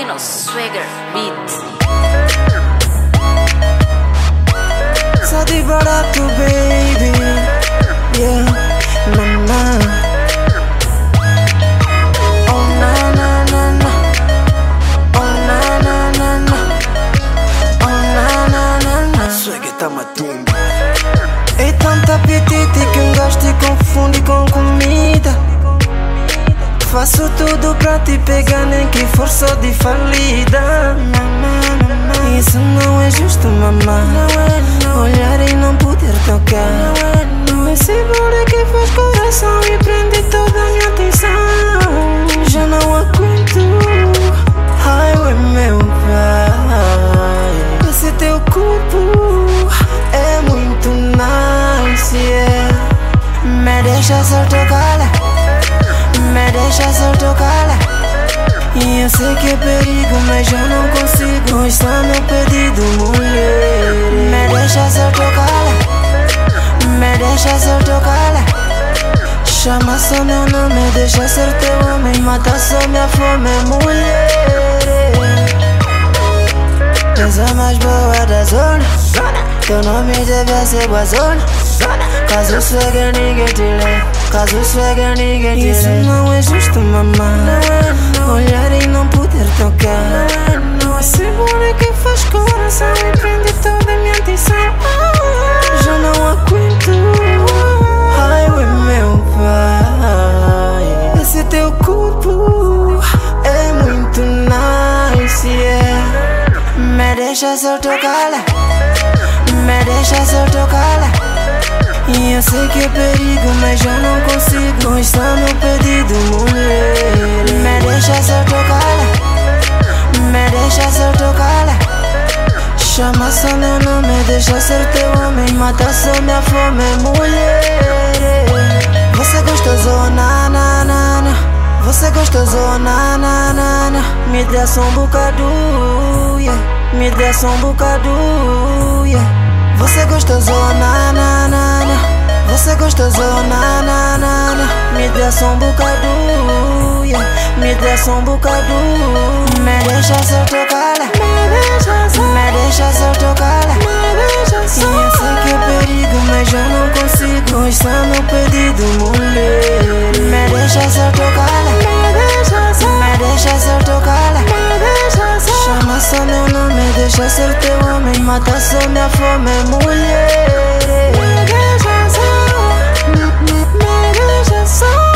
no Swagger Beat. Te pegar, nem que for só de falida. Isso não é justo, mamá. Olhar e não poder tocar. Esse bora que faz coração e prende toda a minha atenção. Já não aguento. Ai, meu pai. Esse teu corpo é muito nice, yeah. Me deixa só tocar me deixa só tocar eu sei que é perigo, mas eu não consigo está meu pedido, mulher. Me deixa só tocar Me deixa só tocar Chama só meu nome, deixa ser teu homem Mata só minha fome, mulher. Pensa mais boa da zona Teu nome deve ser Guazona. Caso swagger ninguém te lê Caso swagger ninguém te lê. Isso não é justo, mamã Olhar e não poder tocar Esse bora que faz coração E prende toda a minha atenção Já não aguento Ai, meu pai Esse teu corpo É muito nice, yeah Me deixa só tocar Me deixa só tocar e eu sei que é perigo, mas eu não consigo. Está meu pedido, Chama só meu nome, deixa ser teu homem Mata só minha fome, mulher Você gostosona, na, na, na Você gostosona, na, na, na Me desce um bocado, yeah Me desce um bocado, yeah você gostosona, na, na, na. Você gostosona, na, na, na. Me desce um bocado, yeah. Me desce um bocado. For fome mulher. Me deixa só, me deixa só.